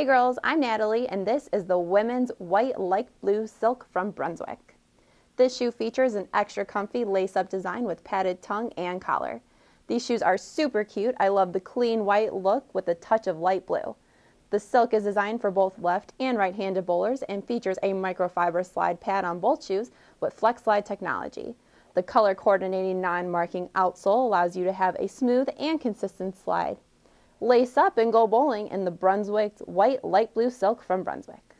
Hey girls, I'm Natalie and this is the women's white light blue silk from Brunswick. This shoe features an extra comfy lace-up design with padded tongue and collar. These shoes are super cute. I love the clean white look with a touch of light blue. The silk is designed for both left and right-handed bowlers and features a microfiber slide pad on both shoes with FlexSlide technology. The color coordinating non-marking outsole allows you to have a smooth and consistent slide. Lace up and go bowling in the Brunswick white light blue silk from Brunswick.